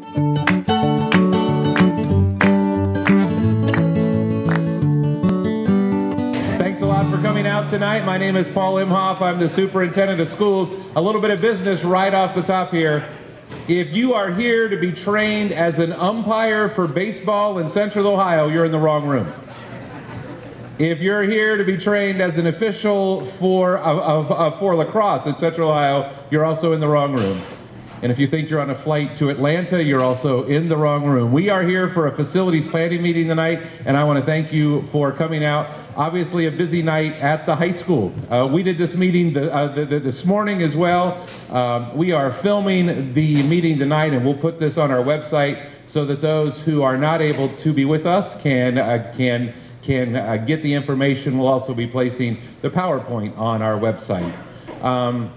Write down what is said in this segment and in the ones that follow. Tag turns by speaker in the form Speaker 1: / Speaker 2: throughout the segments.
Speaker 1: Thanks a lot for coming out tonight. My name is Paul Imhoff. I'm the superintendent of schools. A little bit of business right off the top here. If you are here to be trained as an umpire for baseball in Central Ohio, you're in the wrong room. If you're here to be trained as an official for, of, of, for lacrosse in Central Ohio, you're also in the wrong room. And if you think you're on a flight to Atlanta, you're also in the wrong room. We are here for a facilities planning meeting tonight, and I want to thank you for coming out. Obviously, a busy night at the high school. Uh, we did this meeting the, uh, the, the, this morning as well. Um, we are filming the meeting tonight, and we'll put this on our website so that those who are not able to be with us can uh, can can uh, get the information. We'll also be placing the PowerPoint on our website. Um,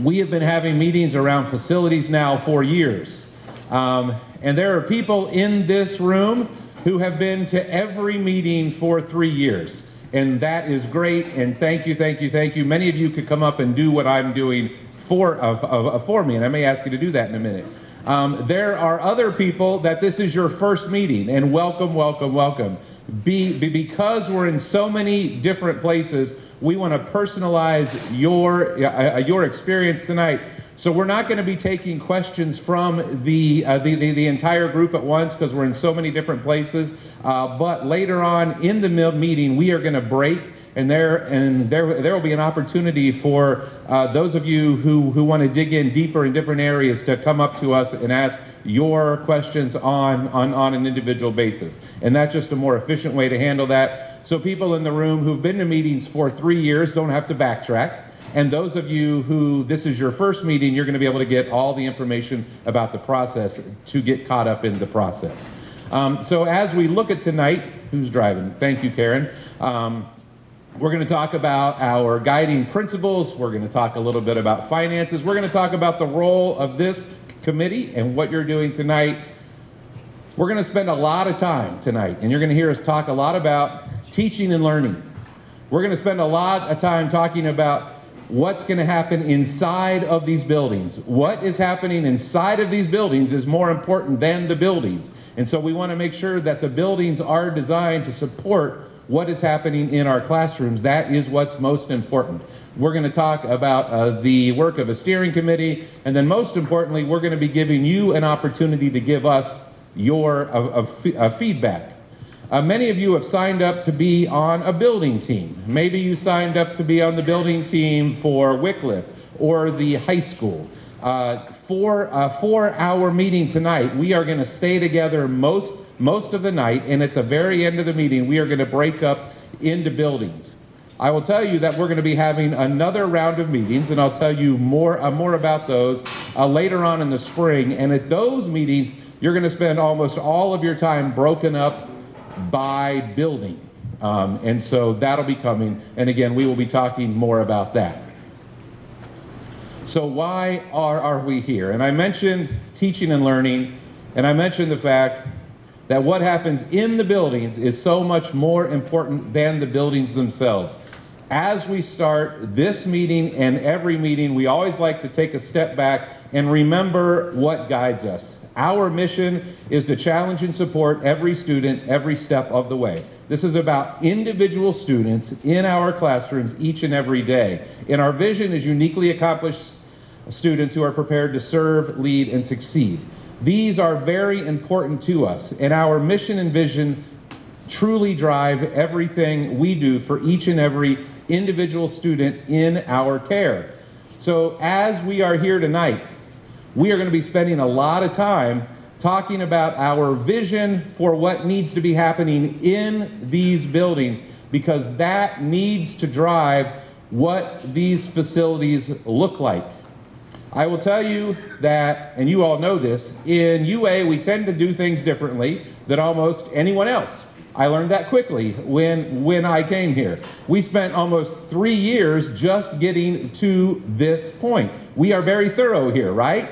Speaker 1: we have been having meetings around facilities now for years. Um, and there are people in this room who have been to every meeting for three years. And that is great. And thank you, thank you, thank you. Many of you could come up and do what I'm doing for, uh, uh, for me, and I may ask you to do that in a minute. Um, there are other people that this is your first meeting, and welcome, welcome, welcome. Be, be, because we're in so many different places, we want to personalize your, uh, your experience tonight. So we're not going to be taking questions from the, uh, the, the, the, entire group at once because we're in so many different places. Uh, but later on in the meeting, we are going to break and there and there there will be an opportunity for uh, those of you who who want to dig in deeper in different areas to come up to us and ask your questions on on on an individual basis and that's just a more efficient way to handle that so people in the room who've been to meetings for three years don't have to backtrack. And those of you who this is your first meeting, you're going to be able to get all the information about the process to get caught up in the process. Um, so as we look at tonight, who's driving? Thank you, Karen. Um, we're going to talk about our guiding principles. We're going to talk a little bit about finances. We're going to talk about the role of this committee and what you're doing tonight. We're going to spend a lot of time tonight, and you're going to hear us talk a lot about teaching and learning. We're going to spend a lot of time talking about what's going to happen inside of these buildings. What is happening inside of these buildings is more important than the buildings. And so we want to make sure that the buildings are designed to support what is happening in our classrooms. That is what's most important. We're going to talk about uh, the work of a steering committee, and then most importantly, we're going to be giving you an opportunity to give us your uh, uh, feedback. Uh, many of you have signed up to be on a building team. Maybe you signed up to be on the building team for Wickliffe or the high school. Uh, for a four-hour meeting tonight, we are going to stay together most most of the night, and at the very end of the meeting, we are going to break up into buildings. I will tell you that we're going to be having another round of meetings, and I'll tell you more uh, more about those uh, later on in the spring. And at those meetings, you're going to spend almost all of your time broken up by building. Um, and so that'll be coming. And again, we will be talking more about that. So why are, are we here? And I mentioned teaching and learning, and I mentioned the fact that what happens in the buildings is so much more important than the buildings themselves. As we start this meeting and every meeting, we always like to take a step back and remember what guides us. Our mission is to challenge and support every student every step of the way. This is about individual students in our classrooms each and every day. And our vision is uniquely accomplished students who are prepared to serve, lead, and succeed. These are very important to us, and our mission and vision truly drive everything we do for each and every individual student in our care. So as we are here tonight, we are going to be spending a lot of time talking about our vision for what needs to be happening in these buildings because that needs to drive what these facilities look like. I will tell you that, and you all know this, in UA we tend to do things differently than almost anyone else. I learned that quickly when, when I came here. We spent almost three years just getting to this point. We are very thorough here, right?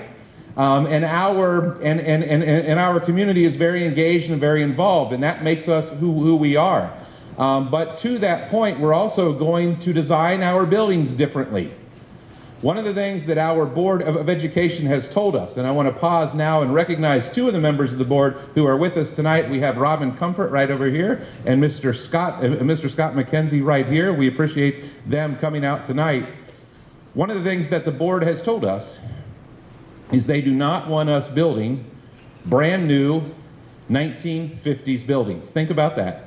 Speaker 1: Um, and, our, and, and, and, and our community is very engaged and very involved, and that makes us who, who we are. Um, but to that point, we're also going to design our buildings differently. One of the things that our Board of, Education has told us, and I want to pause now and recognize two of the members of the board who are with us tonight. We have Robin Comfort right over here and Mr. Scott, uh, Mr. Scott McKenzie right here. We appreciate them coming out tonight. One of the things that the board has told us is they do not want us building brand new 1950s buildings. Think about that.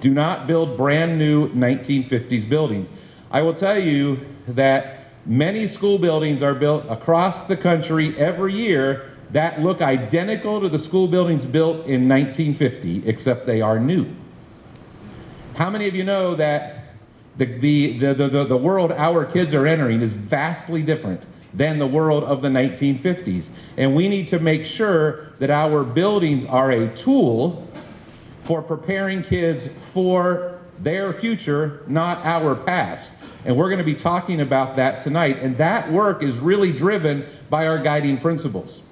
Speaker 1: Do not build brand new 1950s buildings. I will tell you that many school buildings are built across the country every year that look identical to the school buildings built in 1950, except they are new. How many of you know that the, the, the, the, the world our kids are entering is vastly different than the world of the 1950s? And we need to make sure that our buildings are a tool for preparing kids for their future, not our past. And we're going to be talking about that tonight. And that work is really driven by our guiding principles.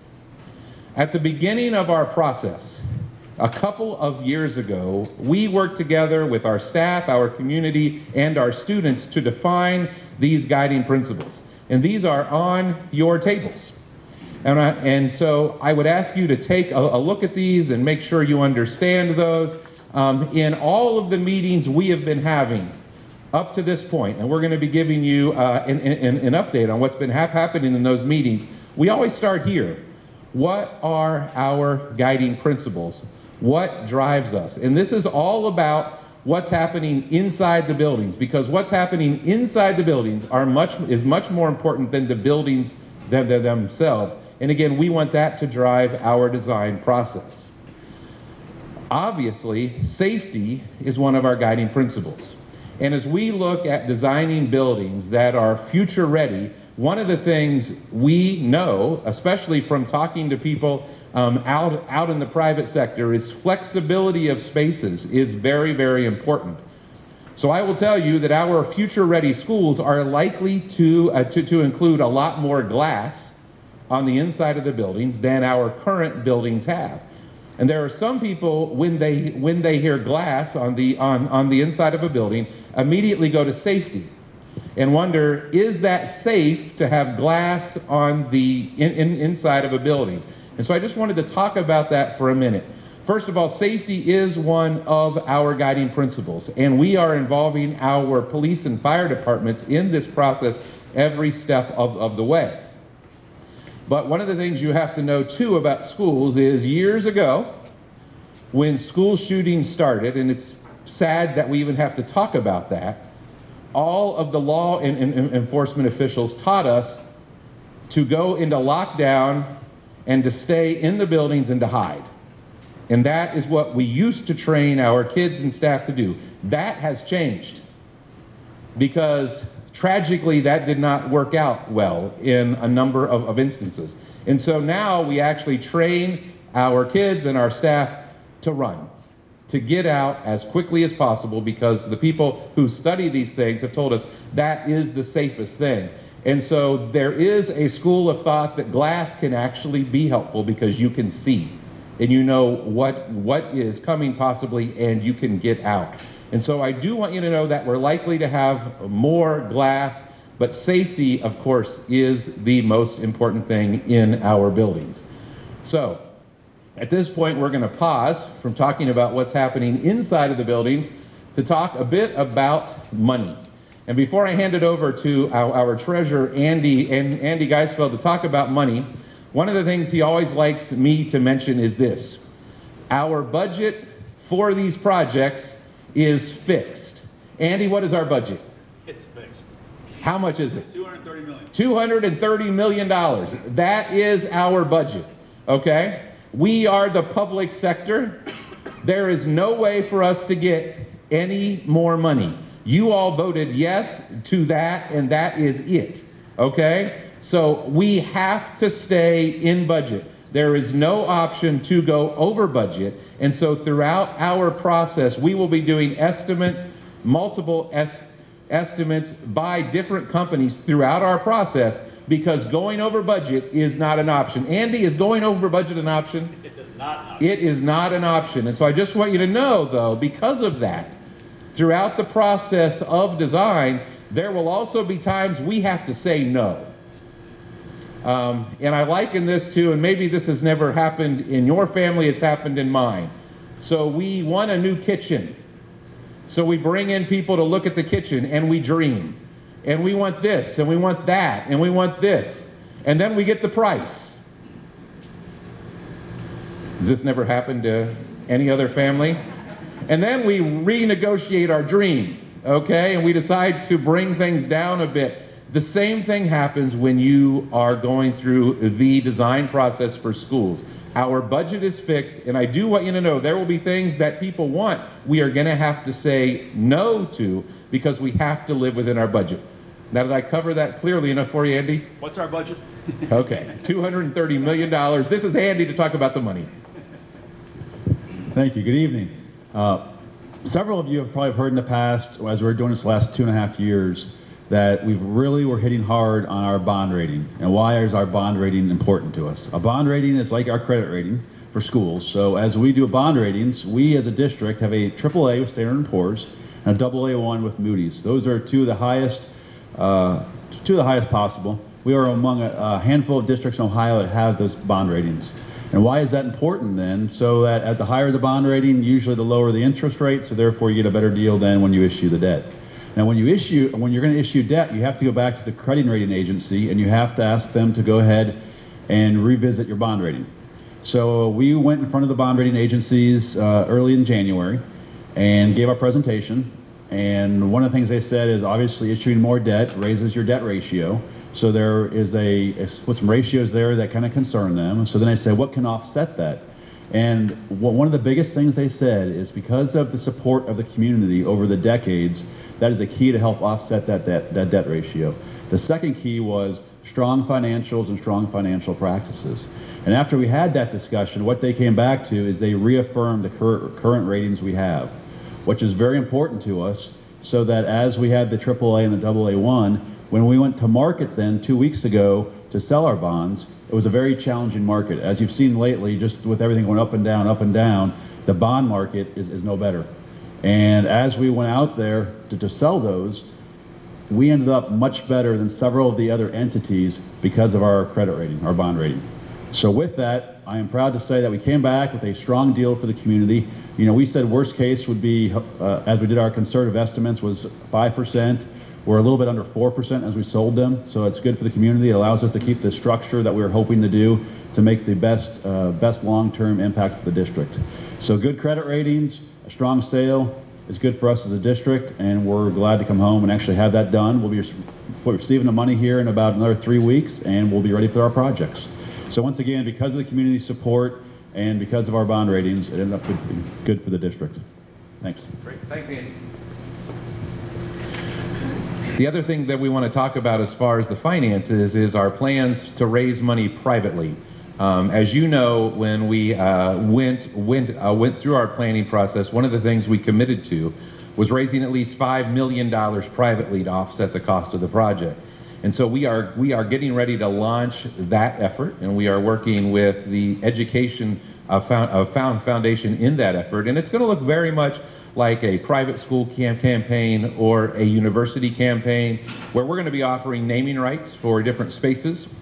Speaker 1: At the beginning of our process, a couple of years ago, we worked together with our staff, our community, and our students to define these guiding principles. And these are on your tables. And, I, and so I would ask you to take a, a, look at these and make sure you understand those. Um, in all of the meetings we have been having up to this point, and we're going to be giving you uh, an, an, an, update on what's been hap happening in those meetings, we always start here. What are our guiding principles? What drives us? And this is all about what's happening inside the buildings because what's happening inside the buildings are much is much more important than the buildings them, themselves. And again, we want that to drive our design process. Obviously, safety is one of our guiding principles. And as we look at designing buildings that are future ready, one of the things we know, especially from talking to people um, out, out in the private sector, is flexibility of spaces is very, very important. So I will tell you that our future-ready schools are likely to, uh, to, to include a lot more glass on the inside of the buildings than our current buildings have. And there are some people, when they, when they hear glass on the, on, on the inside of a building, immediately go to safety and wonder, is that safe to have glass on the in, in, inside of a building? And so I just wanted to talk about that for a minute. First of all, safety is one of our guiding principles, and we are involving our police and fire departments in this process every step of, of the way. But one of the things you have to know too about schools is years ago, when school shootings started, and it's sad that we even have to talk about that, all of the law and, and, enforcement officials taught us to go into lockdown and to stay in the buildings and to hide. And that is what we used to train our kids and staff to do. That has changed because tragically that did not work out well in a number of, of instances. And so now we actually train our kids and our staff to run to get out as quickly as possible because the people who study these things have told us that is the safest thing. And so there is a school of thought that glass can actually be helpful because you can see and you know what what is coming possibly and you can get out. And so I do want you to know that we're likely to have more glass, but safety, of course, is the most important thing in our buildings. So at this point, we're going to pause from talking about what's happening inside of the buildings to talk a bit about money. And before I hand it over to our, our treasurer, Andy, and Andy Geistfeld, to talk about money, one of the things he always likes me to mention is this. Our budget for these projects is fixed. Andy, what is our budget?
Speaker 2: It's fixed.
Speaker 1: How much is it?
Speaker 2: 230 million.
Speaker 1: $230 million. That is our budget, okay? We are the public sector. There is no way for us to get any more money. You all voted yes to that, and that is it. Okay? So we have to stay in budget. There is no option to go over budget. And so throughout our process, we will be doing estimates, multiple es estimates by different companies throughout our process because going over budget is not an option. Andy, is going over budget an option?
Speaker 2: It is not.
Speaker 1: It is not an option. And so I just want you to know, though, because of that, throughout the process of design, There will also be times we have to say no. Um, and I liken this to, and maybe this has never happened in your family, it's happened in mine. So we want a new kitchen. So we bring in people to look at the kitchen and we dream. And we want this, and we want that, and we want this. And then we get the price. Has this never happened to any other family? And then we renegotiate our dream, okay? And we decide to bring things down a bit. The same thing happens when you are going through the design process for schools. Our budget is fixed, and I do want you to know there will be things that people want we are going to have to say no to because we have to live within our budget. Now, did I cover that clearly enough for you, Andy?
Speaker 2: What's our budget?
Speaker 1: Okay, $230 million. This is Andy to talk about the money.
Speaker 3: Thank you. Good evening. Uh, several of you have probably heard in the past, as we are doing this last two and a half years, that we really were hitting hard on our bond rating. And why is our bond rating important to us? A bond rating is like our credit rating for schools. So as we do bond ratings, we as a district have a AAA with Standard & Poor's and a AA1 with Moody's. Those are two of the highest uh, to the highest possible. We are among a, a, handful of districts in Ohio that have those bond ratings. And why is that important then? So that at the higher the bond rating, usually the lower the interest rate, so therefore you get a better deal than when you issue the debt. Now when you issue, when you're going to issue debt, you have to go back to the credit rating agency and you have to ask them to go ahead and revisit your bond rating. So we went in front of the bond rating agencies uh, early in January and gave our presentation and one of the things they said is obviously issuing more debt raises your debt ratio. So there is a, with some ratios there that kind of concern them. So then I said, what can offset that? And one of the biggest things they said is because of the support of the community over the decades, that is a key to help offset that debt, that debt ratio. The second key was strong financials and strong financial practices. And after we had that discussion, what they came back to is they reaffirmed the cur current ratings we have which is very important to us, so that as we had the AAA and the AA1, when we went to market then two weeks ago to sell our bonds, it was a very challenging market. As you've seen lately, just with everything going up and down, up and down, the bond market is, is no better. And as we went out there to, to sell those, we ended up much better than several of the other entities because of our credit rating, our bond rating. So with that, I am proud to say that we came back with a strong deal for the community. You know, we said worst case would be, uh, as we did our conservative estimates, was 5%. We're a little bit under 4% as we sold them, so it's good for the community. It allows us to keep the structure that we were hoping to do to make the best, uh, best long-term impact for the district. So good credit ratings, a strong sale is good for us as a district, and we're glad to come home and actually have that done. We'll be receiving the money here in about another three weeks, and we'll be ready for our projects. So once again, because of the community support, and because of our bond ratings, it ended up good, for the district. Thanks.
Speaker 1: Great. Thanks, Andy. The other thing that we want to talk about as far as the finances is our plans to raise money privately. Um, as you know, when we uh, went went uh, went through our planning process, one of the things we committed to was raising at least five million dollars privately to offset the cost of the project. And so we are, we are getting ready to launch that effort, and we are working with the Education uh, Found, uh, Found Foundation in that effort. And it's going to look very much like a private school camp campaign or a university campaign, where we're going to be offering naming rights for different spaces.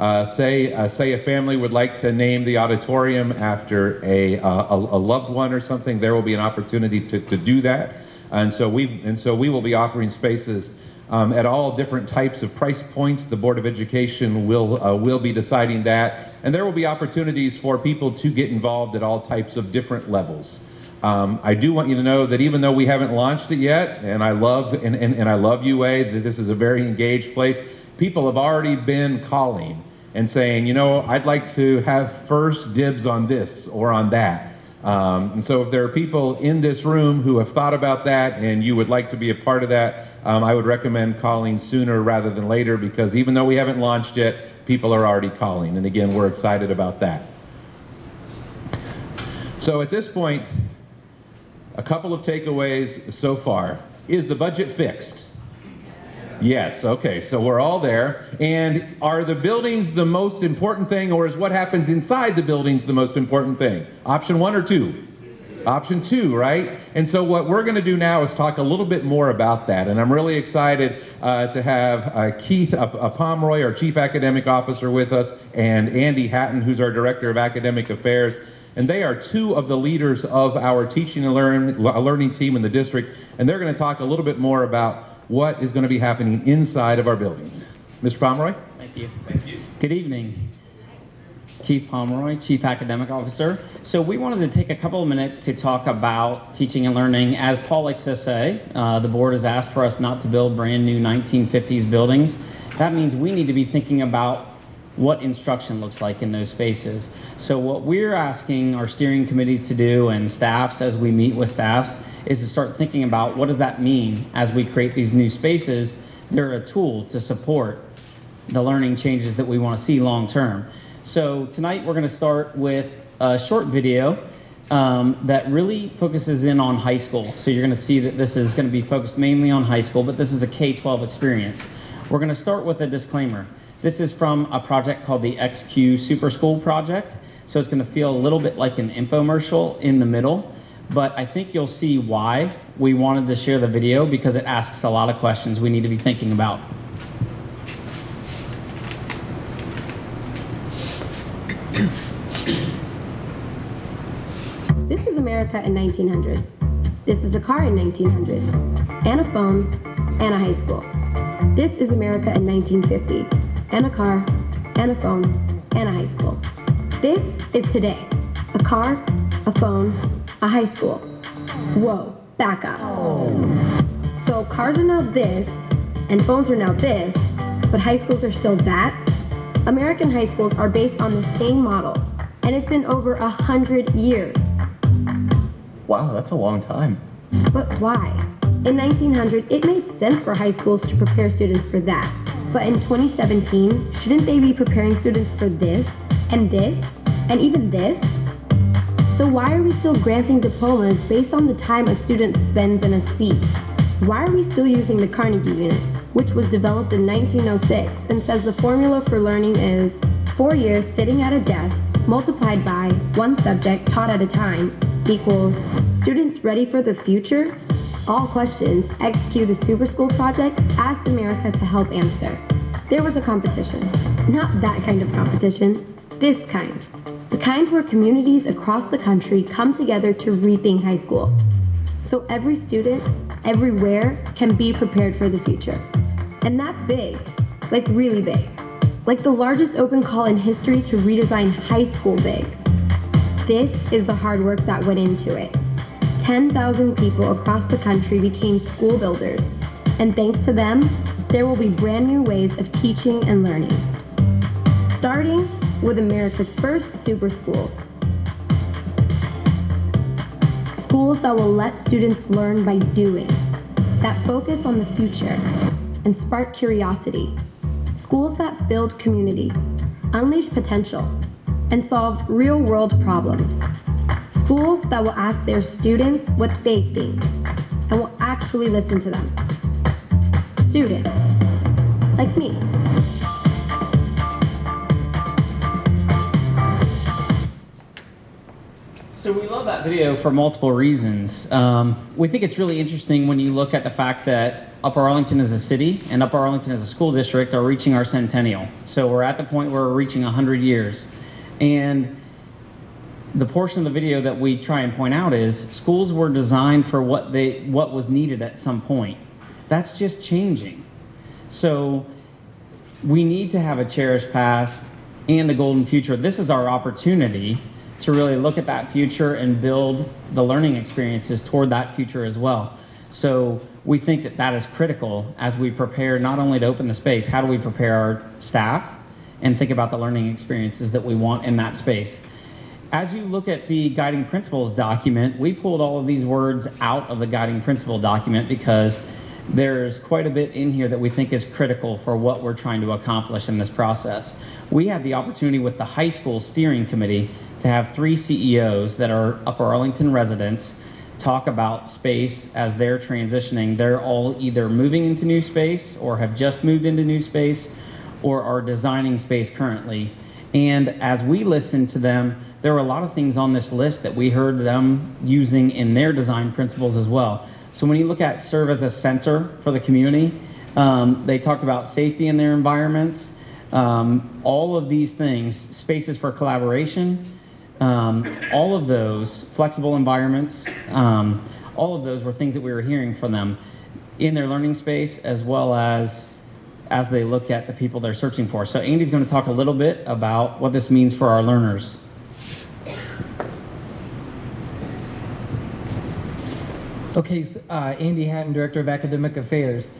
Speaker 1: Uh, say, uh, say a family would like to name the auditorium after a, uh, a, a, loved one or something, there will be an opportunity to, to do that. And so, we, and so we will be offering spaces um, at all different types of price points. The Board of Education will, uh, will be deciding that. And there will be opportunities for people to get involved at all types of different levels. Um, I do want you to know that even though we haven't launched it yet, and I love and, and, and I love UA, that this is a very engaged place, people have already been calling and saying, you know, I'd like to have first dibs on this or on that. Um, and so if there are people in this room who have thought about that and you would like to be a part of that, um, I would recommend calling sooner rather than later because even though we haven't launched yet, people are already calling. And again, we're excited about that. So at this point, a couple of takeaways so far. Is the budget fixed? Yes, okay, so we're all there. And are the buildings the most important thing, or is what happens inside the buildings the most important thing? Option one or two? Option two, right? And so what we're going to do now is talk a little bit more about that. And I'm really excited uh, to have uh, Keith uh, uh, Pomeroy, our Chief Academic Officer, with us, and Andy Hatton, who's our Director of Academic Affairs. And they are two of the leaders of our teaching and learn, learning team in the district. And they're going to talk a little bit more about what is going to be happening inside of our buildings. Mr. Pomeroy?
Speaker 2: Thank you. Thank you. Good evening. Keith Pomeroy, Chief Academic Officer. So we wanted to take a couple of minutes to talk about teaching and learning. As Paul likes to say, uh, the board has asked for us not to build brand new 1950s buildings. That means we need to be thinking about what instruction looks like in those spaces. So what we're asking our steering committees to do and staffs as we meet with staffs is to start thinking about what does that mean as we create these new spaces. They're a tool to support the learning changes that we want to see long term. So tonight we're going to start with a short video um, that really focuses in on high school. So you're going to see that this is going to be focused mainly on high school, but this is a K-12 experience. We're going to start with a disclaimer. This is from a project called the XQ Super School Project. So it's going to feel a little bit like an infomercial in the middle, but I think you'll see why we wanted to share the video because it asks a lot of questions we need to be thinking about.
Speaker 4: This is America in 1900. This is a car in 1900, and a phone, and a high school. This is America in 1950, and a car, and a phone, and a high school. This is today, a car, a phone, a high school. Whoa, back up. So cars are now this, and phones are now this, but high schools are still that? American high schools are based on the same model, and it's been over a hundred years.
Speaker 5: Wow, that's a long time.
Speaker 4: But why? In 1900, it made sense for high schools to prepare students for that. But in 2017, shouldn't they be preparing students for this, and this, and even this? So why are we still granting diplomas based on the time a student spends in a seat? Why are we still using the Carnegie Unit, which was developed in 1906 and says the formula for learning is four years sitting at a desk multiplied by one subject taught at a time equals students ready for the future? All questions XQ the Super School Project asked America to help answer. There was a competition. Not that kind of competition, this kind. The kind where communities across the country come together to rethink high school. So every student, everywhere, can be prepared for the future. And that's big, like really big. Like the largest open call in history to redesign high school big. This is the hard work that went into it. 10,000 people across the country became school builders, and thanks to them, there will be brand new ways of teaching and learning. Starting with America's first super schools. Schools that will let students learn by doing, that focus on the future, and spark curiosity. Schools that build community, unleash potential, and solve real world problems. Schools that will ask their students what they think and will actually listen to them. Students, like me.
Speaker 2: So we love that video for multiple reasons. Um, we think it's really interesting when you look at the fact that Upper Arlington as a city and Upper Arlington as a school district are reaching our centennial. So we're at the point where we're reaching 100 years. And the portion of the video that we try and point out is schools were designed for what they what was needed at some point. That's just changing. So we need to have a cherished past and a golden future. This is our opportunity to really look at that future and build the learning experiences toward that future as well. So we think that that is critical as we prepare not only to open the space, how do we prepare our staff and think about the learning experiences that we want in that space. As you look at the guiding principles document, we pulled all of these words out of the guiding principle document because there's quite a bit in here that we think is critical for what we're trying to accomplish in this process. We had the opportunity with the high school steering committee to have three CEOs that are Upper Arlington residents talk about space as they're transitioning. They're all either moving into new space or have just moved into new space or are designing space currently. And as we listen to them there were a lot of things on this list that we heard them using in their design principles as well. So when you look at serve as a center for the community, um, they talked about safety in their environments, um, all of these things, spaces for collaboration, um, all of those flexible environments, um, all of those were things that we were hearing from them in their learning space as well as as they look at the people they're searching for. So Andy's going to talk a little bit about what this means for our learners.
Speaker 6: Okay, uh, Andy Hatton, Director of Academic Affairs.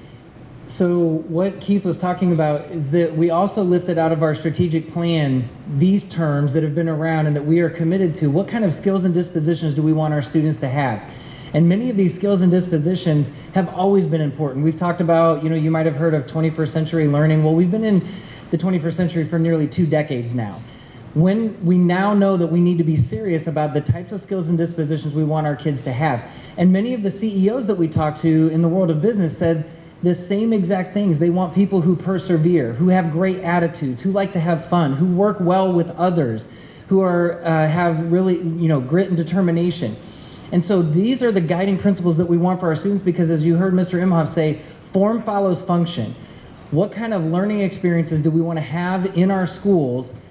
Speaker 6: So what Keith was talking about is that we also lifted out of our strategic plan these terms that have been around and that we are committed to. What kind of skills and dispositions do we want our students to have? And many of these skills and dispositions have always been important. We've talked about, you know, you might have heard of 21st century learning. Well, we've been in the 21st century for nearly two decades now. When we now know that we need to be serious about the types of skills and dispositions we want our kids to have. And many of the CEOs that we talked to in the world of business said the same exact things. They want people who persevere, who have great attitudes, who like to have fun, who work well with others, who are uh, have really, you know, grit and determination. And so these are the guiding principles that we want for our students because as you heard Mr. Imhoff say, form follows function. What kind of learning experiences do we want to have in our schools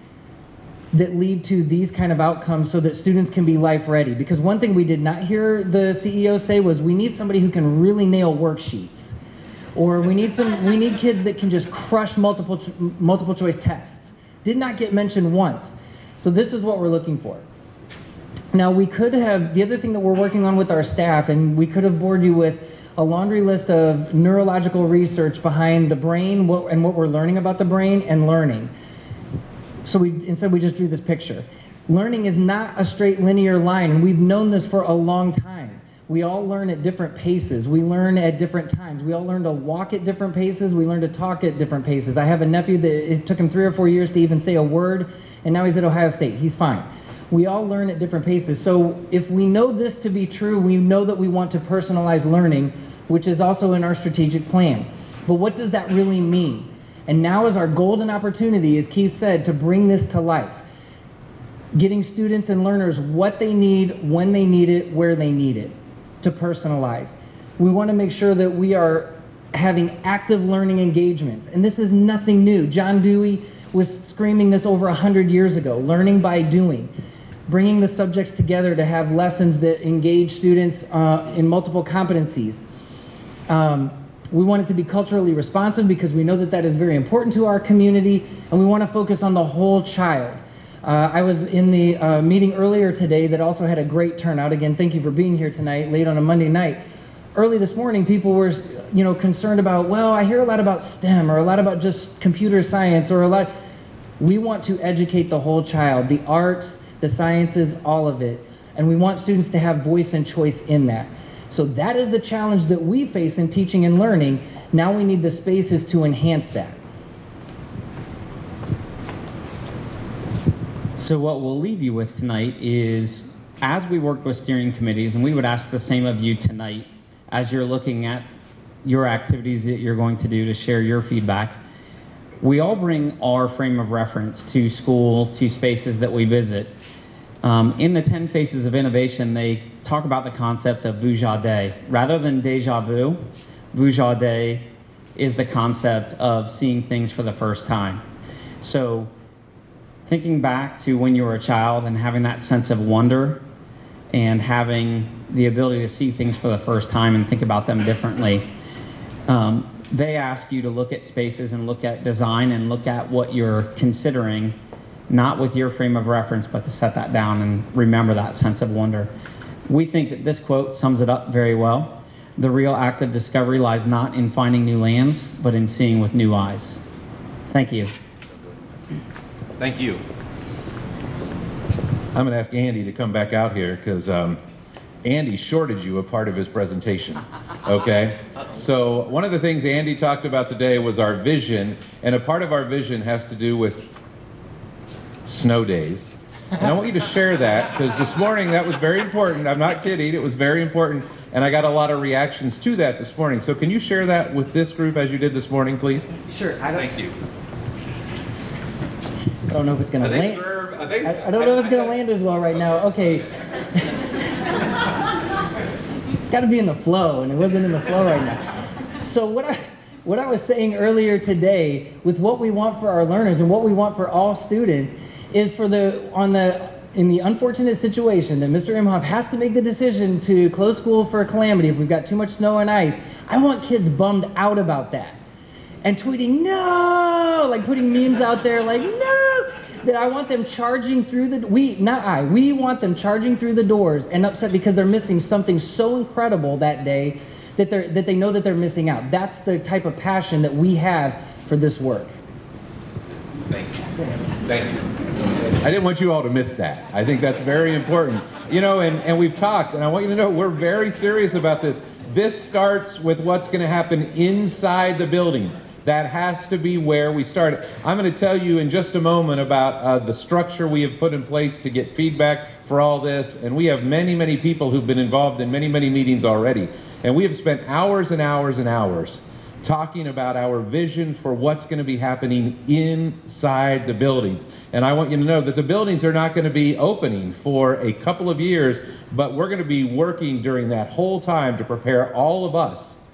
Speaker 6: that lead to these kind of outcomes so that students can be life ready? Because one thing we did not hear the CEO say was we need somebody who can really nail worksheets. Or we need some we need kids that can just crush multiple multiple choice tests. Did not get mentioned once. So this is what we're looking for. Now, we could have, the other thing that we're working on with our staff, and we could have bored you with a laundry list of neurological research behind the brain what, and what we're learning about the brain and learning. So we, instead, we just drew this picture. Learning is not a straight linear line, and we've known this for a long time. We all learn at different paces. We learn at different times. We all learn to walk at different paces. We learn to talk at different paces. I have a nephew that it took him three or four years to even say a word, and now he's at Ohio State. He's fine we all learn at different paces. So if we know this to be true, we know that we want to personalize learning, which is also in our strategic plan. But what does that really mean? And now is our golden opportunity, as Keith said, to bring this to life. Getting students and learners what they need, when they need it, where they need it, to personalize. We want to make sure that we are having active learning engagements. And this is nothing new. John Dewey was screaming this over 100 years ago learning by doing bringing the subjects together to have lessons that engage students uh, in multiple competencies. Um, we want it to be culturally responsive because we know that that is very important to our community, and we want to focus on the whole child. Uh, I was in the uh, meeting earlier today that also had a great turnout. Again, thank you for being here tonight, late on a Monday night. Early this morning, people were, you know, concerned about, well, I hear a lot about STEM or a lot about just computer science or a lot. We want to educate the whole child, the arts, the sciences, all of it. And we want students to have voice and choice in that. So that is the challenge that we face in teaching and learning. Now we need the spaces to enhance that.
Speaker 2: So what we'll leave you with tonight is, as we work with steering committees, and we would ask the same of you tonight, as you're looking at your activities that you're going to do to share your feedback, we all bring our frame of reference to school, to spaces that we visit. Um, in the 10 Faces of Innovation, they talk about the concept of vujade. Rather than deja vu, vujade is the concept of seeing things for the first time. So, thinking back to when you were a child and having that sense of wonder and having the ability to see things for the first time and think about them differently, um, they ask you to look at spaces and look at design and look at what you're considering not with your frame of reference, but to set that down and remember that sense of wonder. We think that this quote sums it up very well. The real act of discovery lies not in finding new lands, but in seeing with new eyes. Thank you.
Speaker 1: Thank you. I'm going to ask Andy to come back out here because um, Andy shorted you a part of his presentation. Okay? So, one of the things Andy talked about today was our vision, and a part of our vision has to do with snow days. And I want you to share that because this morning that was very important. I'm not kidding, it was very important. And I got a lot of reactions to that this morning. So can you share that with this group as you did this morning, please?
Speaker 6: Sure.
Speaker 1: i do Thank you.
Speaker 6: I don't know if it's gonna
Speaker 1: I think,
Speaker 6: land.
Speaker 1: sir, I think.
Speaker 6: I, I don't know if it's gonna land as well right now. Okay. it's gotta be in the flow, and it wasn't in the flow right now. So what I what I was saying earlier today with what we want for our learners and what we want for all students is for the on the in the unfortunate situation that Mr. Imhoff has to make the decision to close school for a calamity if we've got too much snow and ice. I want kids bummed out about that and tweeting no, like putting memes out there like no. That I want them charging through the we not I we want them charging through the doors and upset because they're missing something so incredible that day that they that they know that they're missing out. That's the type of passion that we have for this work.
Speaker 1: Thank you. Thank you. I didn't want you all to miss that. I think that's very important. You know, and, and we've talked, and I want you to know we're very serious about this. This starts with what's going to happen inside the buildings. That has to be where we start. I'm going to tell you in just a moment about uh, the structure we have put in place to get feedback for all this. And we have many, many people who've been involved in many, many meetings already. And we have spent hours and hours and hours talking about our vision for what's going to be happening inside the buildings. And I want you to know that the buildings are not going to be opening for a couple of years, but we're going to be working during that whole time to prepare all of us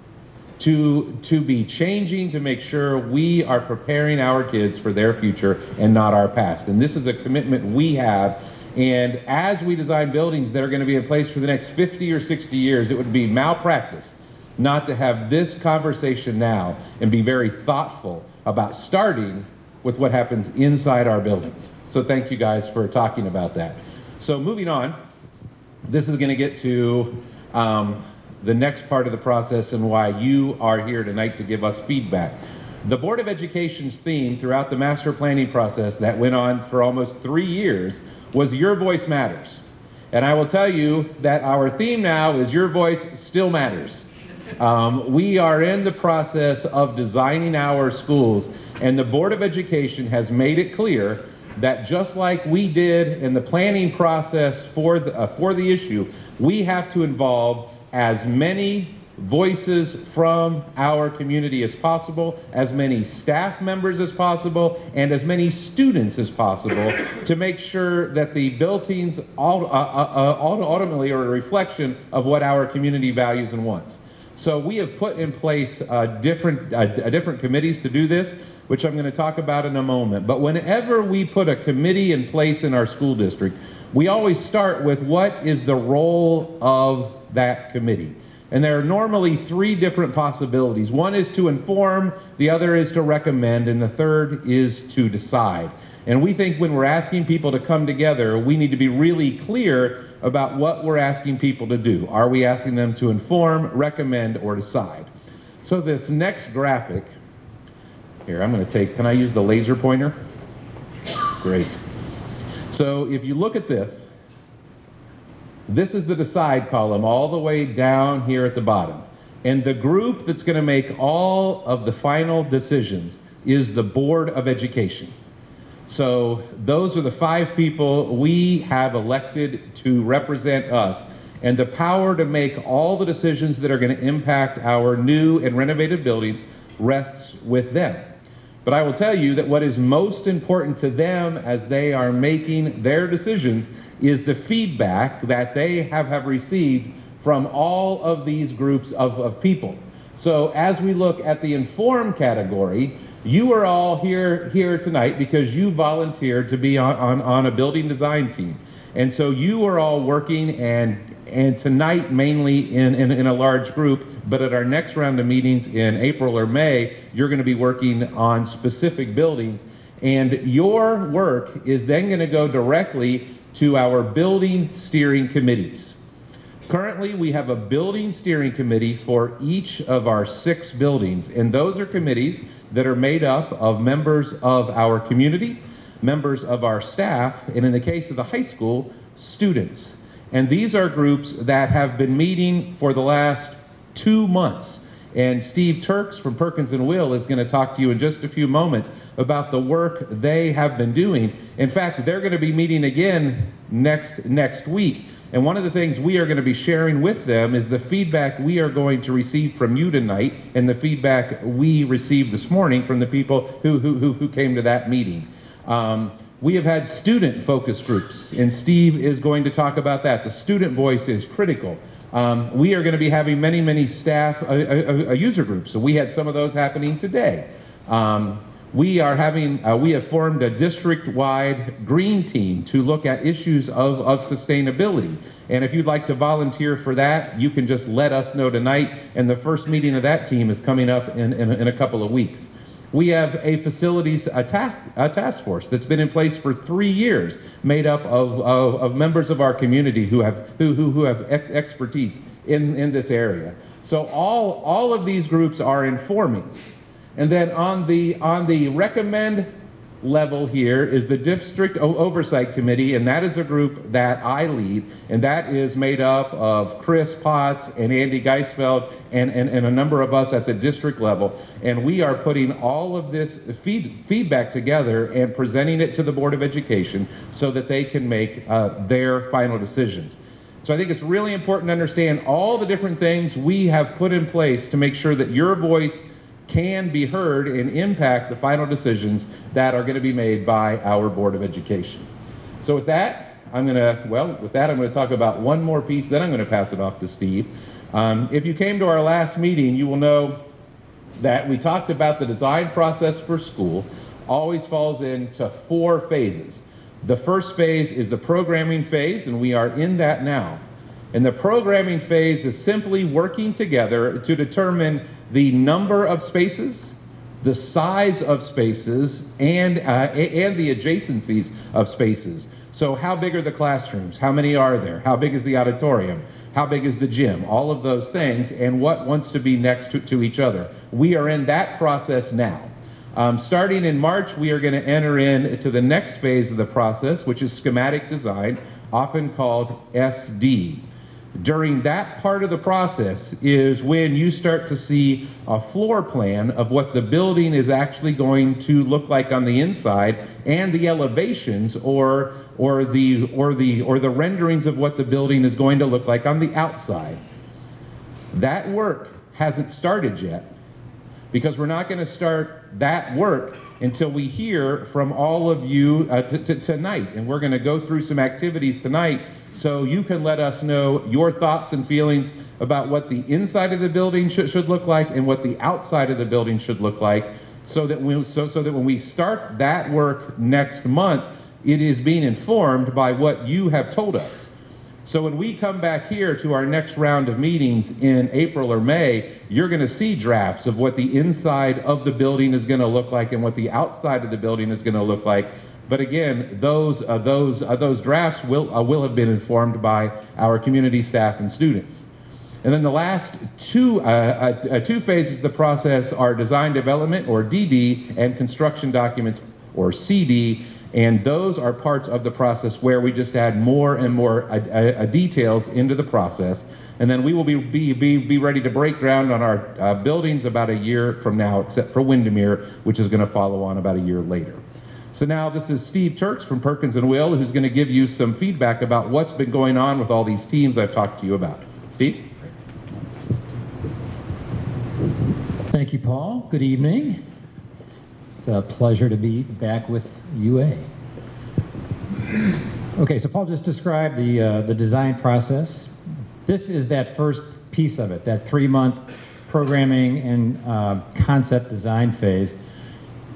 Speaker 1: to, to be changing to make sure we are preparing our kids for their future and not our past. And this is a commitment we have. And as we design buildings that are going to be in place for the next 50 or 60 years, it would be malpractice not to have this conversation now and be very thoughtful about starting with what happens inside our buildings. So thank you guys for talking about that. So moving on, this is going to get to um, the next part of the process and why you are here tonight to give us feedback. The Board of Education's theme throughout the master planning process that went on for almost three years was Your Voice Matters. And I will tell you that our theme now is Your Voice Still Matters. Um, we are in the process of designing our schools, and the Board of Education has made it clear that just like we did in the planning process for the, uh, for the issue, we have to involve as many voices from our community as possible, as many staff members as possible, and as many students as possible to make sure that the buildings all, uh, uh, ultimately are a reflection of what our community values and wants. So we have put in place uh, different, uh, different committees to do this, which I'm going to talk about in a moment. But whenever we put a committee in place in our school district, we always start with what is the role of that committee. And there are normally three different possibilities. One is to inform, the other is to recommend, and the third is to decide. And we think when we're asking people to come together, we need to be really clear about what we're asking people to do. Are we asking them to inform, recommend, or decide? So this next graphic, here, I'm going to take, can I use the laser pointer? Great. So if you look at this, this is the decide column all the way down here at the bottom. And the group that's going to make all of the final decisions is the Board of Education. So those are the five people we have elected to represent us. And the power to make all the decisions that are going to impact our new and renovated buildings rests with them. But I will tell you that what is most important to them as they are making their decisions is the feedback that they have, have received from all of these groups of, of people. So as we look at the informed category, you are all here here tonight because you volunteered to be on, on, on a building design team. And so you are all working and and tonight mainly in, in, in, a large group, but at our next round of meetings in April or May, you're going to be working on specific buildings. And your work is then going to go directly to our building steering committees. Currently, we have a building steering committee for each of our six buildings, and those are committees that are made up of members of our community, members of our staff, and in the case of the high school, students. And these are groups that have been meeting for the last two months. And Steve Turckes from Perkins and Will is going to talk to you in just a few moments about the work they have been doing. In fact, they're going to be meeting again next next week. And one of the things we are going to be sharing with them is the feedback we are going to receive from you tonight and the feedback we received this morning from the people who, who, who, came to that meeting. Um, We have had student focus groups, and Steve is going to talk about that. The student voice is critical. Um, we are going to be having many, many staff uh, uh, uh, user groups, so we had some of those happening today. Um, we are having, uh, we have formed a district-wide green team to look at issues of, of sustainability. And if you'd like to volunteer for that, you can just let us know tonight. And the first meeting of that team is coming up in, in, in a couple of weeks. We have a facilities a task, a task force that's been in place for three years, made up of, of, of members of our community who have, who, who, who have ex- expertise in, in this area. So all, all of these groups are informing. And then on the, on the recommend level here is the District Oversight Committee, and that is a group that I lead, and that is made up of Chris Potts and Andy Geistfeld and, and, and a number of us at the district level. And we are putting all of this feed, feedback together and presenting it to the Board of Education so that they can make uh, their final decisions. So I think it's really important to understand all the different things we have put in place to make sure that your voice can be heard and impact the final decisions that are going to be made by our Board of Education. So with that, I'm going to, well, with that, I'm going to talk about one more piece, then I'm going to pass it off to Steve. Um, if you came to our last meeting, you will know that we talked about the design process for school always falls into four phases. The first phase is the programming phase, and we are in that now. And the programming phase is simply working together to determine the number of spaces, the size of spaces, and, uh, and the adjacencies of spaces. So, how big are the classrooms? How many are there? How big is the auditorium? How big is the gym? All of those things, and what wants to be next to, to each other. We are in that process now. Um, starting in March, we are going to enter into the next phase of the process, which is schematic design, often called SD. During that part of the process is when you start to see a floor plan of what the building is actually going to look like on the inside and the elevations or or the or the or the renderings of what the building is going to look like on the outside. That work hasn't started yet because we're not going to start that work until we hear from all of you uh, tonight. And we're going to go through some activities tonight so you can let us know your thoughts and feelings about what the inside of the building should, should look like and what the outside of the building should look like so that, we, so, so that when we start that work next month, it is being informed by what you have told us. So when we come back here to our next round of meetings in April or May, you're going to see drafts of what the inside of the building is going to look like and what the outside of the building is going to look like. But again, those uh, those uh, those drafts will uh, will have been informed by our community staff and students. And then the last two uh, uh, uh, two phases of the process are design development or DD and construction documents or CD. And those are parts of the process where we just add more and more details into the process. And then we will be, be, be, be ready to break ground on our buildings about a year from now, except for Windermere, which is going to follow on about a year later. So now this is Steve Turckes from Perkins and Will, who's going to give you some feedback about what's been going on with all these teams I've talked to you about. Steve?
Speaker 7: Thank you, Paul. Good evening. It's a pleasure to be back with UA. Okay, so Paul just described the, uh, the design process. This is that first piece of it, that three-month programming and uh, concept design phase.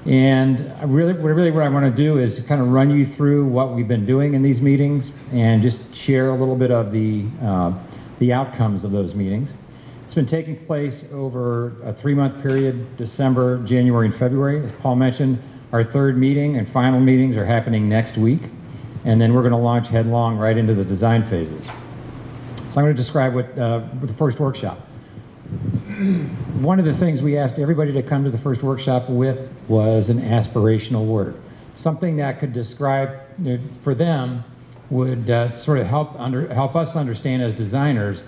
Speaker 7: And really, really what I want to do is kind of run you through what we've been doing in these meetings and just share a little bit of the, uh, the outcomes of those meetings. It's been taking place over a three-month period, December, January, and February. As Paul mentioned, our third meeting and final meetings are happening next week, and then we're going to launch headlong right into the design phases. So I'm going to describe what uh, the first workshop. One of the things we asked everybody to come to the first workshop with was an aspirational word, something that could describe you know, for them would uh, sort of help under help us understand as designers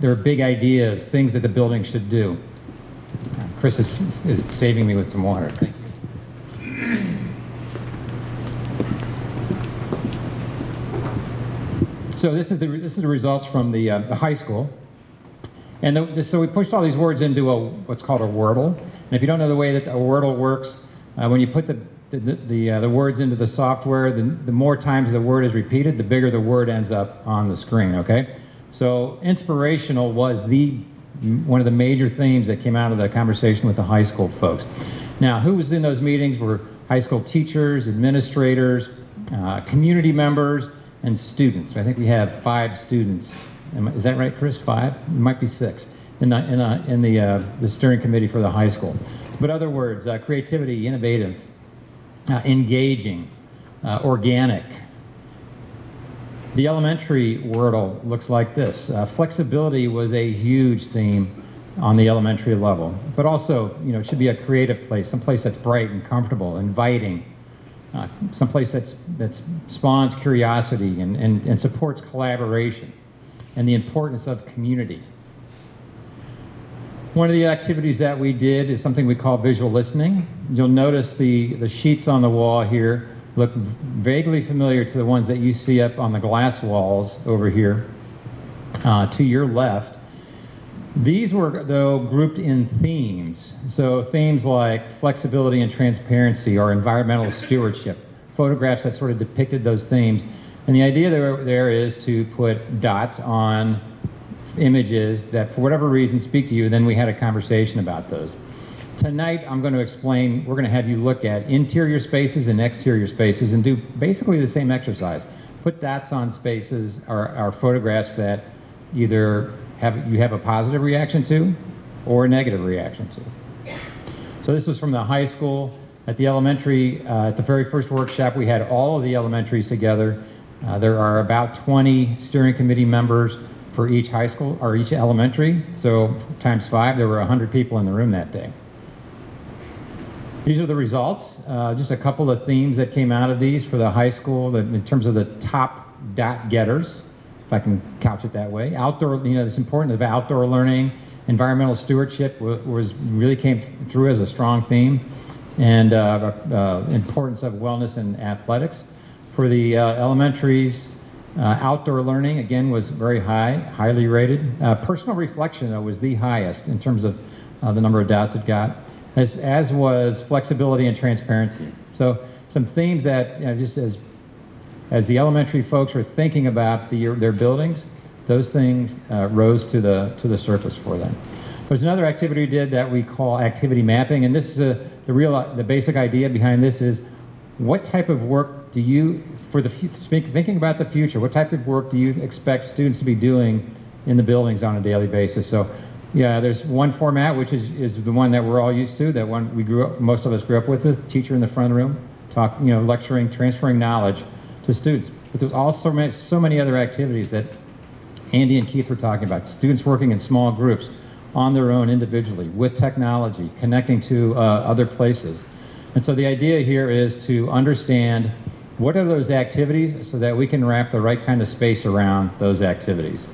Speaker 7: there are big ideas, things that the building should do. Chris is, is saving me with some water. Thank you. So this is the this is the results from the, uh, the high school, and the, so we pushed all these words into a what's called a Wordle. And if you don't know the way that a Wordle works, uh, when you put the the, the, uh, the words into the software, the, the more times the word is repeated, the bigger the word ends up on the screen, okay? So inspirational was the, one of the major themes that came out of the conversation with the high school folks. Now, who was in those meetings were high school teachers, administrators, uh, community members, and students. I think we have five students. Is that right, Chris? Five? It might be six in the, in the, in the, uh, the steering committee for the high school. But other words, uh, creativity, innovative, uh, engaging, uh, organic. The elementary Wordle looks like this. Uh, flexibility was a huge theme on the elementary level, but also, you know, it should be a creative place, someplace that's bright and comfortable, inviting, uh, someplace that's, that spawns curiosity and, and, and supports collaboration and the importance of community. One of the activities that we did is something we call visual listening. You'll notice the, the sheets on the wall here look vaguely familiar to the ones that you see up on the glass walls over here uh, to your left. These were, though, grouped in themes. So themes like flexibility and transparency or environmental stewardship, photographs that sort of depicted those themes. And the idea there, there is to put dots on images that, for whatever reason, speak to you, then we had a conversation about those. Tonight, I'm going to explain, we're going to have you look at interior spaces and exterior spaces and do basically the same exercise. Put dots on spaces or, or photographs that either have, you have a positive reaction to or a negative reaction to. So this was from the high school. At the elementary, uh, at the very first workshop, we had all of the elementaries together. Uh, there are about 20 steering committee members for each high school or each elementary. So times five, there were 100 people in the room that day. These are the results. Uh, just a couple of themes that came out of these for the high school in terms of the top dot getters, if I can couch it that way. Outdoor, you know, it's important of outdoor learning. Environmental stewardship was, was really came through as a strong theme, and uh, uh, importance of wellness and athletics. For the uh, elementaries, uh, outdoor learning again was very high, highly rated. Uh, personal reflection though was the highest in terms of uh, the number of dots it got, as as was flexibility and transparency. So some themes that you know, just as as the elementary folks were thinking about the, their buildings, those things uh, rose to the to the surface for them. There's another activity we did that we call activity mapping, and this is a, the real the basic idea behind this is what type of work do you for the thinking about the future? What type of work do you expect students to be doing in the buildings on a daily basis? So. Yeah, there's one format which is, is the one that we're all used to. That one we grew up, most of us grew up with. The teacher in the front room, talk, you know, lecturing, transferring knowledge to students. But there's also many, so many other activities that Andy and Keith were talking about. Students working in small groups on their own individually with technology, connecting to uh, other places. And so the idea here is to understand what are those activities so that we can wrap the right kind of space around those activities.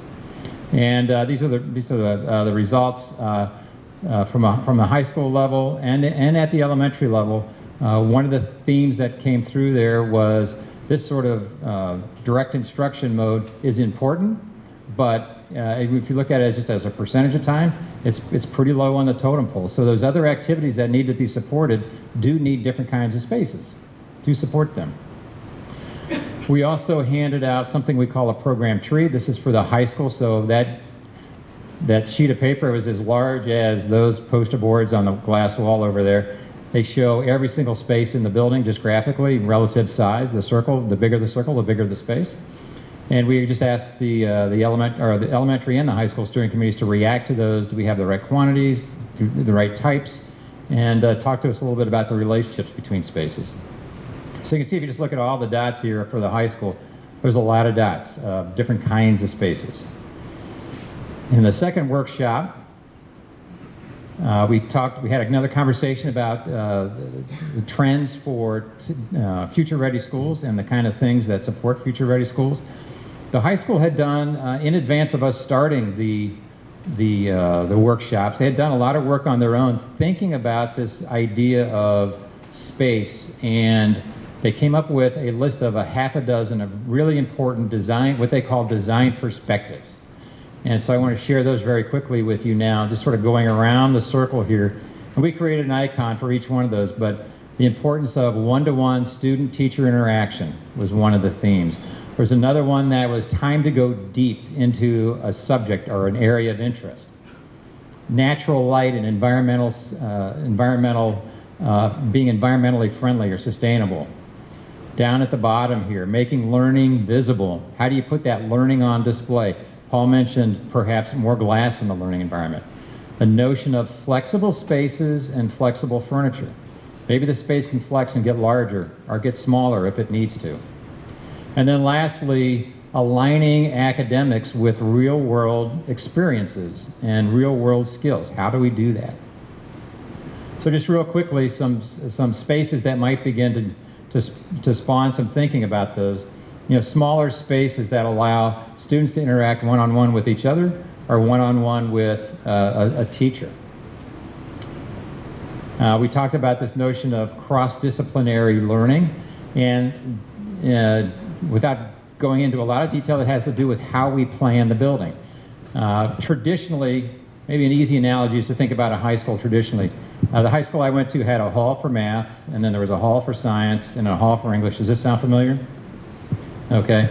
Speaker 7: And uh, these are the, these are the, uh, the results uh, uh, from, a, from the high school level and, and at the elementary level. Uh, one of the themes that came through there was this sort of uh, direct instruction mode is important, but if you look at it just as a percentage of time, it's, it's pretty low on the totem pole. So those other activities that need to be supported do need different kinds of spaces to support them. We also handed out something we call a program tree. This is for the high school, so that that sheet of paper was as large as those poster boards on the glass wall over there. They show every single space in the building just graphically, relative size. The circle, the bigger the circle, the bigger the space. And we just asked the uh, the element or the elementary and the high school steering committees to react to those. Do we have the right quantities, the right types, and uh, talk to us a little bit about the relationships between spaces. So you can see if you just look at all the dots here for the high school, there's a lot of dots, uh, different kinds of spaces. In the second workshop, uh, we talked. We had another conversation about uh, the, the trends for uh, future-ready schools and the kind of things that support future-ready schools. The high school had done uh, in advance of us starting the the uh, the workshops. They had done a lot of work on their own, thinking about this idea of space, and they came up with a list of a half a dozen of really important design, what they call design perspectives. And so I want to share those very quickly with you now, just sort of going around the circle here. And we created an icon for each one of those, but The importance of one-to-one student-teacher interaction was one of the themes. There's another one that was time to go deep into a subject or an area of interest. Natural light and environmental, uh, environmental, uh, being environmentally friendly or sustainable. Down at the bottom here, making learning visible. How do you put that learning on display? Paul mentioned perhaps more glass in the learning environment. The notion of flexible spaces and flexible furniture. Maybe the space can flex and get larger or get smaller if it needs to. And then lastly, aligning academics with real world experiences and real world skills. How do we do that? So just real quickly, some, some spaces that might begin to, to, to spawn some thinking about those. You know, smaller spaces that allow students to interact one-on-one with each other or one-on-one with uh, a, a, teacher. Uh, we talked about this notion of cross-disciplinary learning and uh, without going into a lot of detail, it has to do with how we plan the building. Uh, traditionally, maybe an easy analogy is to think about a high school traditionally. Uh, the high school I went to had a hall for math, and then there was a hall for science, and a hall for English. Does this sound familiar? Okay.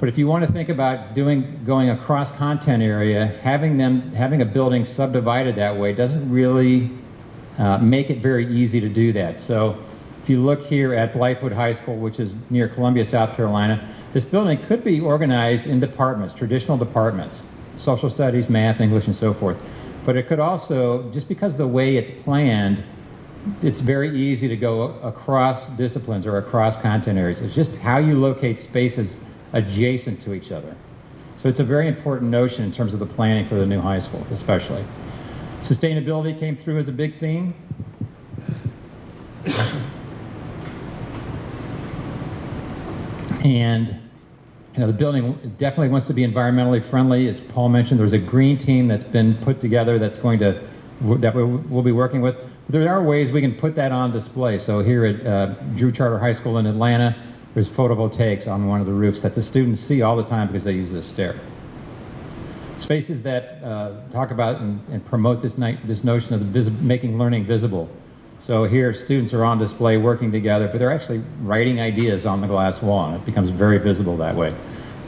Speaker 7: But if you want to think about doing going across content area, having them having a building subdivided that way doesn't really uh, make it very easy to do that. So if you look here at Blythewood High School, which is near Columbia, South Carolina, this building could be organized in departments, traditional departments, social studies, math, English, and so forth. But it could also, just because the way it's planned, it's very easy to go across disciplines or across content areas. It's just how you locate spaces adjacent to each other. So it's a very important notion in terms of the planning for the new high school, especially. Sustainability came through as a big theme. And you know, the building definitely wants to be environmentally friendly. As Paul mentioned, there's a green team that's been put together that's going to, that we'll be working with. There are ways we can put that on display. So here at uh, Drew Charter High School in Atlanta, there's photovoltaics on one of the roofs that the students see all the time because they use this stair. Spaces that uh, talk about and, and promote this, night, this notion of making learning visible. So here, students are on display working together, but they're actually writing ideas on the glass wall, it becomes very visible that way.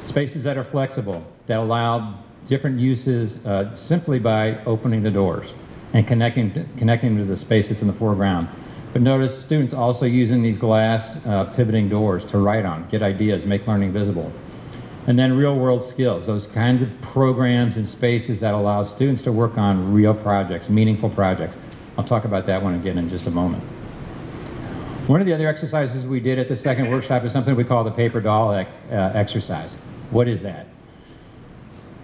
Speaker 7: Spaces that are flexible, that allow different uses uh, simply by opening the doors and connecting, connecting to the spaces in the foreground. But notice students also using these glass uh, pivoting doors to write on, get ideas, make learning visible. And then real world skills, those kinds of programs and spaces that allow students to work on real projects, meaningful projects. I'll talk about that one again in just a moment. One of the other exercises we did at the second workshop is something we call the paper doll uh, exercise. What is that?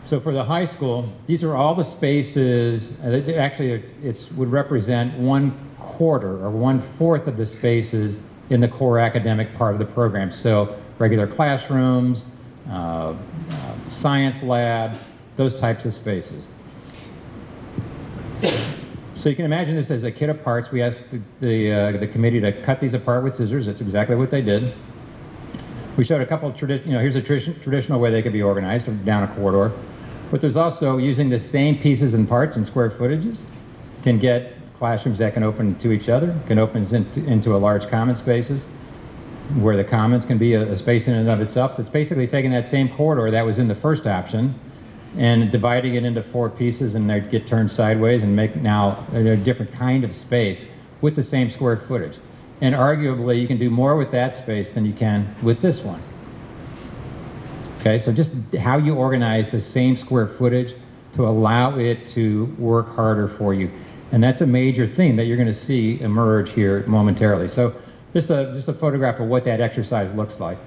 Speaker 7: So for the high school, these are all the spaces, uh, actually it would represent one quarter or one fourth of the spaces in the core academic part of the program. So regular classrooms, uh, uh, science labs, those types of spaces. So you can imagine this as a kit of parts. We asked the, the, uh, the, committee to cut these apart with scissors. That's exactly what they did. We showed a couple of tradition, you know, here's a tradi traditional way they could be organized down a corridor. But there's also using the same pieces and parts and square footages can get classrooms that can open to each other, can open into, into a large common spaces where the commons can be a, a space in and of itself. So it's basically taking that same corridor that was in the first option and dividing it into four pieces and they'd get turned sideways and make now a different kind of space with the same square footage. And arguably, you can do more with that space than you can with this one. Okay, so just how you organize the same square footage to allow it to work harder for you. And that's a major thing that you're going to see emerge here momentarily. So just a, just a photograph of what that exercise looks like.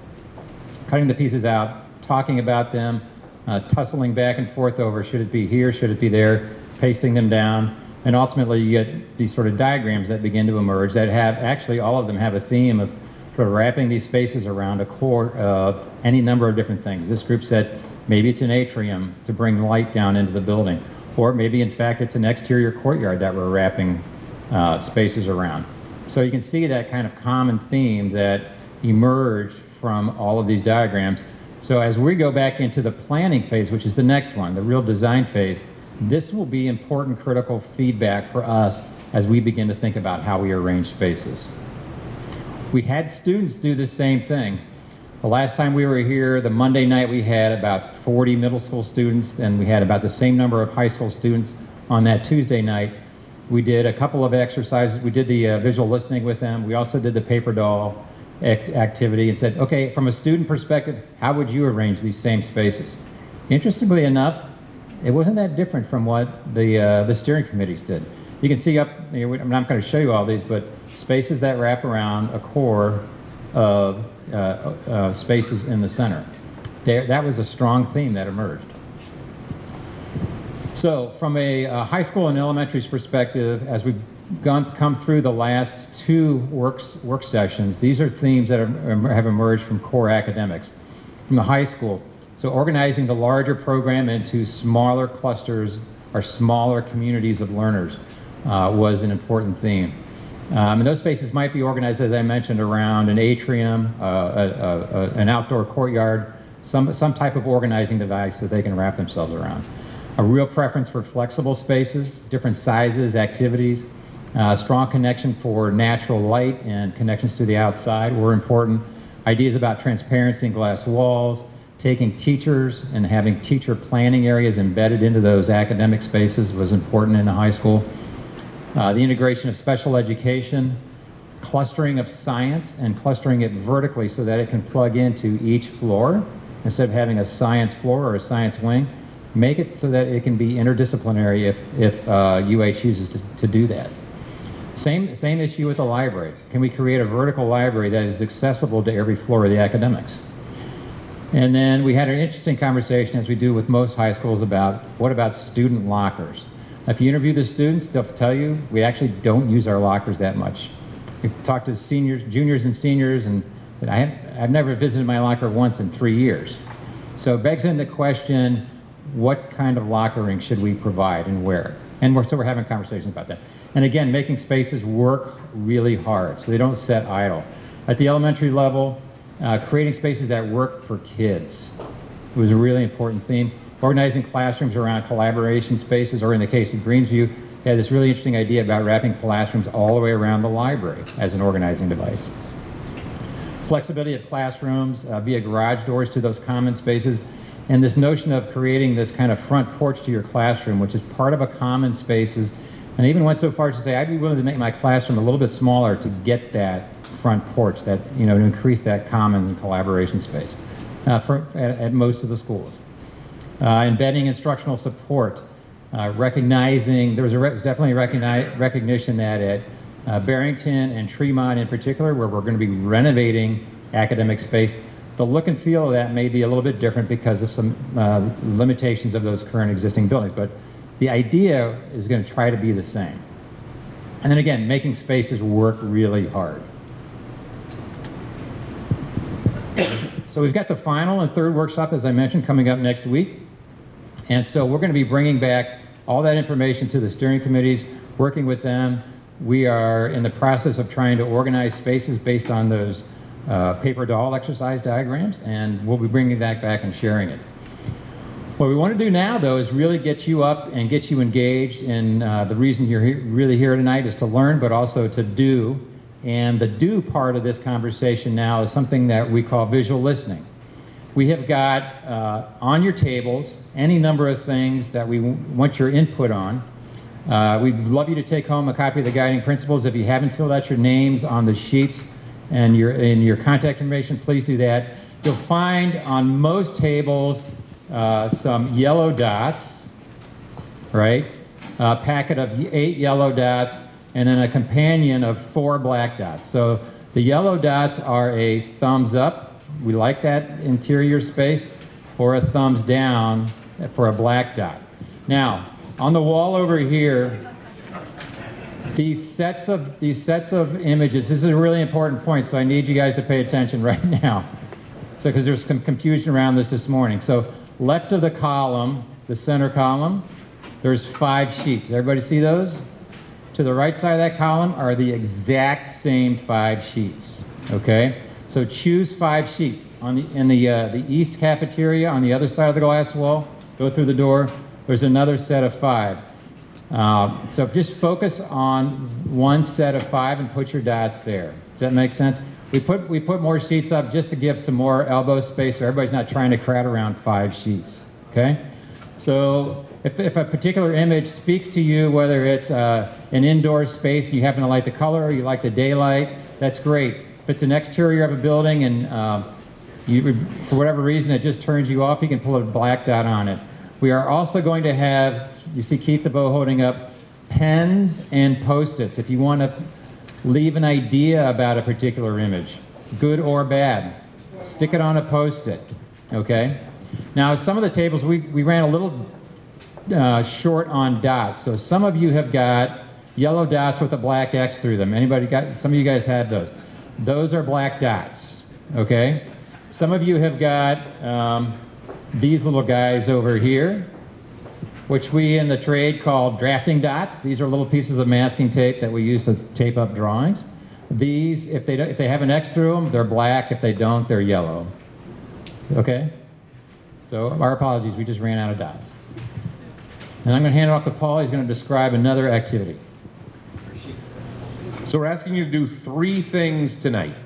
Speaker 7: Cutting the pieces out, talking about them, uh, tussling back and forth over should it be here, should it be there, pasting them down, and ultimately you get these sort of diagrams that begin to emerge that have actually all of them have a theme of sort of wrapping these spaces around a core of any number of different things. This group said maybe it's an atrium to bring light down into the building, or maybe in fact it's an exterior courtyard that we're wrapping uh, spaces around. So you can see that kind of common theme that emerged from all of these diagrams so as we go back into the planning phase, which is the next one, the real design phase, this will be important critical feedback for us as we begin to think about how we arrange spaces. We had students do the same thing. The last time we were here, the Monday night, we had about 40 middle school students, and we had about the same number of high school students on that Tuesday night. We did a couple of exercises. We did the uh, visual listening with them. We also did the paper doll activity and said, okay, from a student perspective, how would you arrange these same spaces? Interestingly enough, it wasn't that different from what the, uh, the steering committees did. You can see up, you know, I'm not going to show you all these, but spaces that wrap around a core of uh, uh, spaces in the center. There, that was a strong theme that emerged. So, from a uh, high school and elementary's perspective, as we've gone come through the last two works, work sessions, these are themes that are, have emerged from core academics. From the high school, so organizing the larger program into smaller clusters or smaller communities of learners uh, was an important theme. Um, and those spaces might be organized, as I mentioned, around an atrium, uh, a, a, an outdoor courtyard, some, some type of organizing device that they can wrap themselves around. A real preference for flexible spaces, different sizes, activities, uh, strong connection for natural light and connections to the outside were important. Ideas about transparency and glass walls, taking teachers and having teacher planning areas embedded into those academic spaces was important in a high school. Uh, the integration of special education, clustering of science and clustering it vertically so that it can plug into each floor instead of having a science floor or a science wing. Make it so that it can be interdisciplinary if, if uh, UA chooses to, to do that. Same, same issue with the library. Can we create a vertical library that is accessible to every floor of the academics? And then we had an interesting conversation, as we do with most high schools, about what about student lockers? If you interview the students, they'll tell you we actually don't use our lockers that much. We talked to seniors, juniors and seniors, and I have, I've never visited my locker once in three years. So it begs the question, what kind of lockering should we provide and where? And we're, so we're having conversations about that. And again, making spaces work really hard so they don't sit idle. At the elementary level, uh, creating spaces that work for kids was a really important theme. Organizing classrooms around collaboration spaces, or in the case of Greensview, had this really interesting idea about wrapping classrooms all the way around the library as an organizing device. Flexibility of classrooms uh, via garage doors to those common spaces, and this notion of creating this kind of front porch to your classroom, which is part of a common spaces, and I even went so far as to say I'd be willing to make my classroom a little bit smaller to get that front porch, that you know, to increase that commons and collaboration space uh, for, at, at, most of the schools. Uh, embedding instructional support, uh, recognizing there was, a re- definitely recogni- recognition that at uh, Barrington and Tremont in particular, where we're going to be renovating academic space, the look and feel of that may be a little bit different because of some uh, limitations of those current existing buildings. But the idea is going to try to be the same. And then again, making spaces work really hard. So we've got the final and third workshop, as I mentioned, coming up next week. And so we're going to be bringing back all that information to the steering committees, working with them. We are in the process of trying to organize spaces based on those uh, paper doll exercise diagrams, and we'll be bringing that back and sharing it. What we want to do now, though, is really get you up and get you engaged. And uh, the reason you're he- really here tonight is to learn, but also to do. And the do part of this conversation now is something that we call visual listening. We have got uh, on your tables any number of things that we w- want your input on. Uh, we'd love you to take home a copy of the guiding principles. If you haven't filled out your names on the sheets and your, and your contact information, please do that. You'll find on most tables uh, some yellow dots, right? A packet of eight yellow dots, and then a companion of four black dots. So the yellow dots are a thumbs up. We like that interior space, or a thumbs down for a black dot. Now, on the wall over here, these sets of these sets of images. This is a really important point, so I need you guys to pay attention right now. So, because there's some confusion around this this morning. So, left of the column, the center column, there's five sheets. Everybody see those? To the right side of that column are the exact same five sheets. Okay? So choose five sheets. On the, in the, uh, the east cafeteria, on the other side of the glass wall, go through the door, there's another set of five. Uh, so just focus on one set of five and put your dots there. Does that make sense? We put, we put more sheets up just to give some more elbow space so everybody's not trying to crowd around five sheets, okay? So if, if a particular image speaks to you, whether it's uh, an indoor space, you happen to like the color, you like the daylight, that's great. If it's an exterior of a building and um, you, for whatever reason it just turns you off, you can pull a black dot on it. We are also going to have, you see Keith DeBow holding up pens and post-its. If you want to leave an idea about a particular image, good or bad, stick it on a post-it, okay? Now, some of the tables, we, we ran a little uh, short on dots. So some of you have got yellow dots with a black X through them. Anybody got, some of you guys had those. Those are black dots, okay? Some of you have got um, these little guys over here, which we in the trade call drafting dots. These are little pieces of masking tape that we use to tape up drawings. These, if they, if they have an X through them, they're black. If they don't, they're yellow. Okay? So our apologies, we just ran out of dots. And I'm going to hand it off to Paul. He's going to describe another activity.
Speaker 1: So we're asking you to do three things tonight.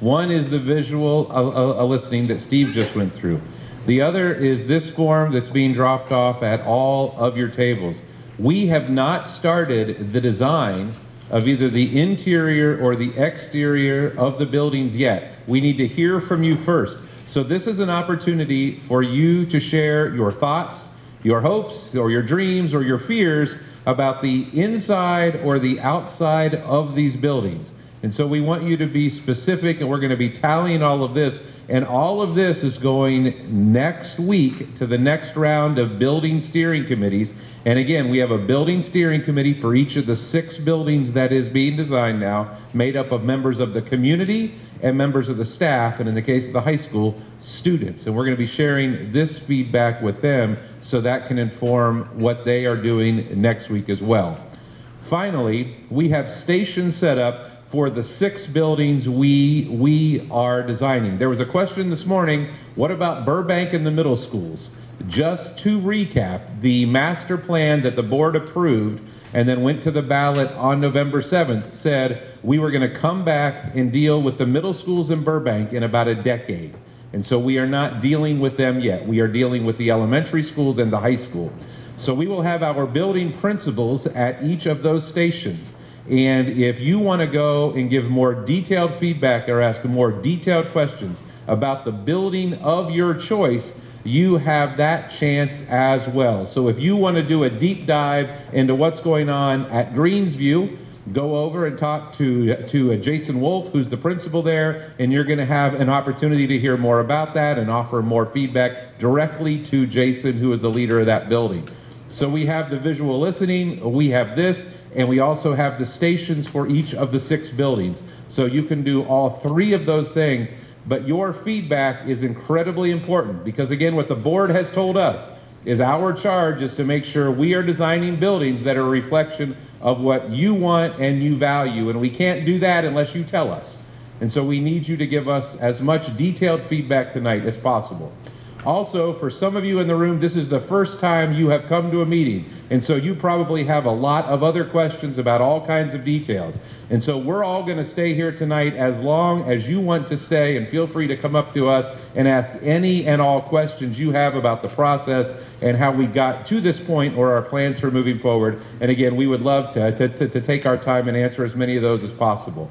Speaker 1: One is the visual uh, uh, uh, listening that Steve just went through. The other is this form that's being dropped off at all of your tables. We have not started the design of either the interior or the exterior of the buildings yet. We need to hear from you first. So this is an opportunity for you to share your thoughts, your hopes, or your dreams, or your fears about the inside or the outside of these buildings. And so we want you to be specific, and we're going to be tallying all of this. And all of this is going next week to the next round of building steering committees. And again, we have a building steering committee for each of the six buildings that is being designed now, made up of members of the community and members of the staff, and in the case of the high school, students. And we're going to be sharing this feedback with them so that can inform what they are doing next week as well. Finally, we have stations set up for the six buildings we we are designing. There was a question this morning, what about Burbank and the middle schools? Just to recap, the master plan that the board approved and then went to the ballot on November 7th said we were going to come back and deal with the middle schools in Burbank in about a decade. And so we are not dealing with them yet. We are dealing with the elementary schools and the high school. So we will have our building principals at each of those stations. And if you want to go and give more detailed feedback or ask more detailed questions about the building of your choice, you have that chance as well. So if you want to do a deep dive into what's going on at Greensview, go over and talk to, to uh, Jason Wolf, who's the principal there, and you're going to have an opportunity to hear more about that and offer more feedback directly to Jason, who is the leader of that building. So we have the visual listening, we have this, and we also have the stations for each of the six buildings. So you can do all three of those things, but your feedback is incredibly important because again, what the board has told us is our charge is to make sure we are designing buildings that are a reflection of what you want and you value. And we can't do that unless you tell us. And so we need you to give us as much detailed feedback tonight as possible. Also, for some of you in the room, this is the first time you have come to a meeting. And so you probably have a lot of other questions about all kinds of details. And so we're all going to stay here tonight as long as you want to stay, and feel free to come up to us and ask any and all questions you have about the process and how we got to this point or our plans for moving forward. And again, we would love to, to, to, to take our time and answer as many of those as possible.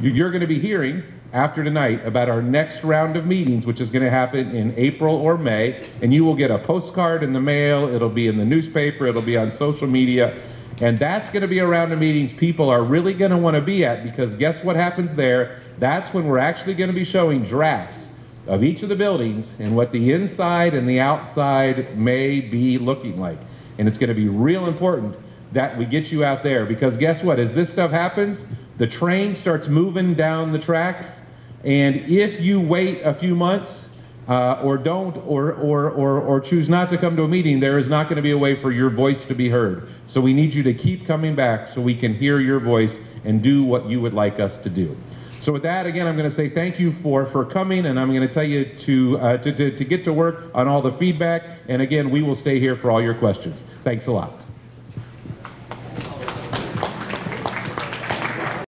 Speaker 1: You're going to be hearing after tonight about our next round of meetings, which is going to happen in April or May. And you will get a postcard in the mail, it'll be in the newspaper, it'll be on social media. And that's going to be a round of meetings people are really going to want to be at because guess what happens there? That's when we're actually going to be showing drafts of each of the buildings and what the inside and the outside may be looking like. And it's going to be real important that we get you out there because guess what? As this stuff happens, the train starts moving down the tracks. And if you wait a few months uh, or don't or, or, or, or choose not to come to a meeting, there is not going to be a way for your voice to be heard. So we need you to keep coming back so we can hear your voice and do what you would like us to do. So with that, again, I'm going to say thank you for, for coming, and I'm going to tell you to, uh, to, to, to get to work on all the feedback. And again, we will stay here for all your questions. Thanks a lot.